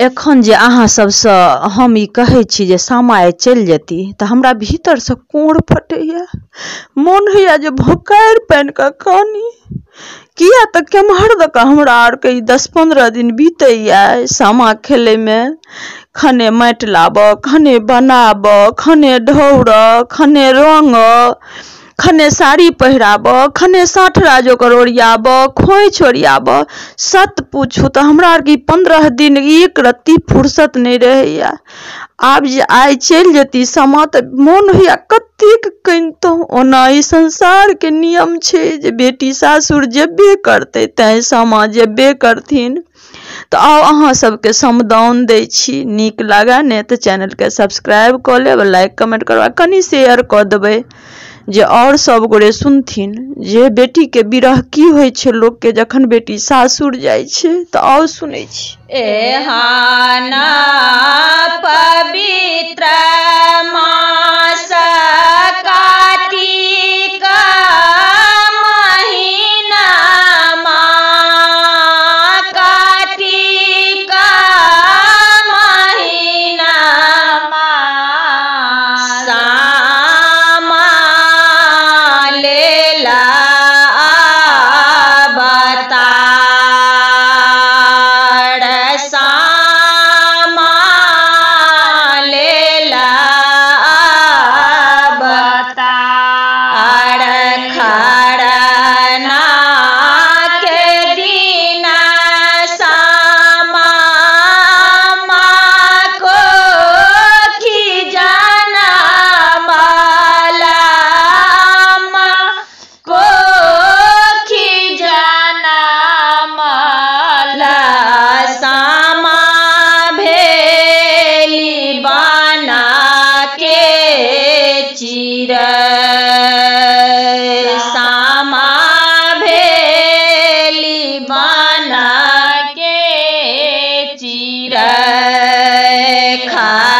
एखन जे अहाँ सबसँ हम ई कहै छी जे सामा चलि जेती, तऽ हमरा भीतरसँ कोढ़ फटैए मोन होइए जे भोकारि पानि कऽ कानी। किया तऽ केम्हर दऽ हमरा आरके ई दस पंद्रह दिन बीतैए सामा खेलैमे। खने माटि लाबऽ, खने बनाबऽ, खने ढौरऽ, खने रङ्गऽ खने साड़ी पहिराबऽ खने साँठरा जोकर ओरियाबऽ खोइछ ओरियाबऽ सत पूछू तो हमरा आरके ई पंद्रह दिन एक रत्ती फुर्सत नहीं रहैए आब जे आइ चलि जेती सामा तऽ मोन होइए कतेक कनितहुँ ओना ई संसारके नियम छै जे बेटी सासुर जेबे करतै, तैँ सामा जेबे करथिन। तऽ आउ अहाँ सबके समदाउन दै छी। नीक लागए ने तऽ चैनलके सब्सक्राइब कऽ लेब, लाइक कमेंट करबा कनि शेयर कऽ देबै। जे आओर सब गोरे सुनथिन जे बेटीके विरह की होइ छै लोकके जखन बेटी सासुर जाइ छै तऽ आउ सुनै छी एहाना खाए